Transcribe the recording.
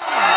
Bye.